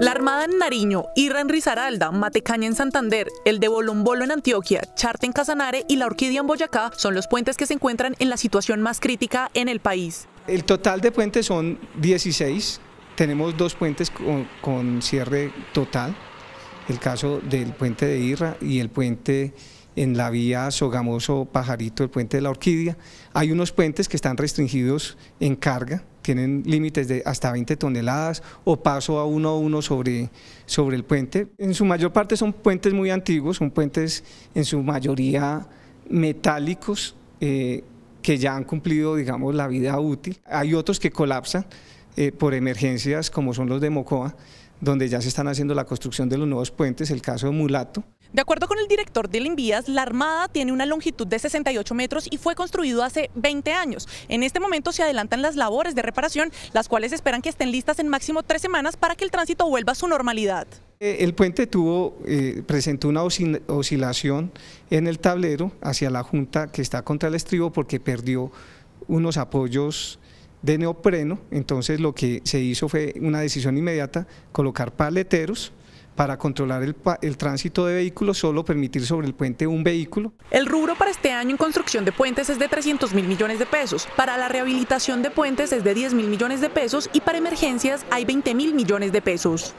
La Armada en Nariño, Irra en Risaralda, Matecaña en Santander, el de Bolombolo en Antioquia, Charte en Casanare y la Orquídea en Boyacá son los puentes que se encuentran en la situación más crítica en el país. El total de puentes son 16, tenemos dos puentes con, cierre total, el caso del puente de Irra y el puente en la vía Sogamoso Pajarito, el puente de la Orquídea. Hay unos puentes que están restringidos en carga, tienen límites de hasta 20 toneladas o paso a uno a uno sobre, sobre el puente. En su mayor parte son puentes muy antiguos, son puentes en su mayoría metálicos eh, que ya han cumplido, digamos, la vida útil. Hay otros que colapsan eh, por emergencias como son los de Mocoa, donde ya se están haciendo la construcción de los nuevos puentes, el caso de Mulato. De acuerdo con el director del Envías, la Armada tiene una longitud de 68 metros y fue construido hace 20 años. En este momento se adelantan las labores de reparación, las cuales esperan que estén listas en máximo tres semanas para que el tránsito vuelva a su normalidad. Eh, el puente tuvo, eh, presentó una oscilación en el tablero hacia la junta que está contra el estribo porque perdió unos apoyos de neopreno, entonces lo que se hizo fue una decisión inmediata, colocar paleteros, para controlar el, tránsito de vehículos, solo permitir sobre el puente un vehículo. El rubro para este año en construcción de puentes es de 300 mil millones de pesos, para la rehabilitación de puentes es de 10 mil millones de pesos y para emergencias hay 20 mil millones de pesos.